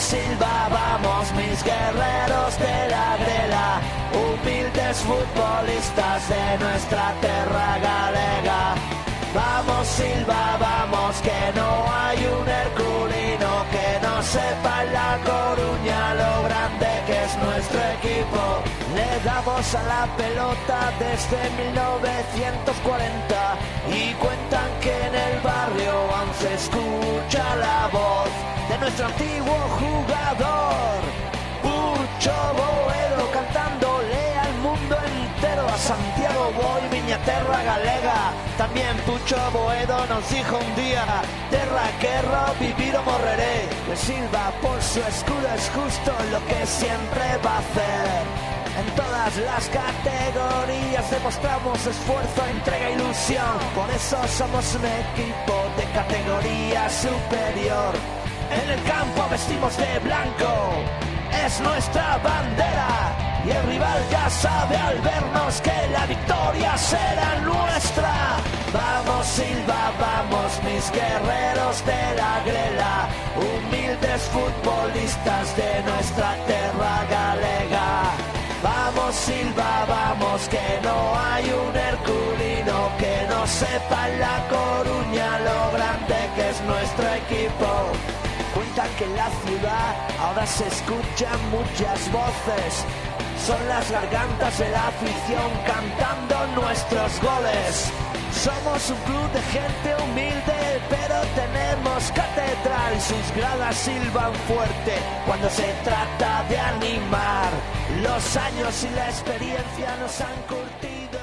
Silva, vamos mis guerreros de la grela, humildes futbolistas de nuestra tierra galega. Vamos Silva, vamos que no hay un herculino que no sepa en La Coruña lo grande que es nuestro equipo. Le damos a la pelota desde 1940 y cuentan que en el barrio aún se escucha la voz nuestro antiguo jugador, Pucho Boedo, cantándole al mundo entero a Santiago Boy, miña terra galega. También Pucho Boedo nos dijo un día, terra querro, vivir o morreré. Que Silva por su escudo es justo lo que siempre va a hacer. En todas las categorías demostramos esfuerzo, entrega, ilusión. Por eso somos un equipo de categoría superior. Vestimos de blanco, es nuestra bandera. Y el rival ya sabe al vernos que la victoria será nuestra. Vamos Silva, vamos mis guerreros de la grela, humildes futbolistas de nuestra tierra galega. Vamos Silva, vamos que no hay un herculino que no sepa en la Coruña lo grande que es nuestro equipo. Cuentan que en la ciudad ahora se escuchan muchas voces. Son las gargantas de la afición cantando nuestros goles. Somos un club de gente humilde, pero tenemos catedral y sus gradas silban fuerte cuando se trata de animar. Los años y la experiencia nos han curtido.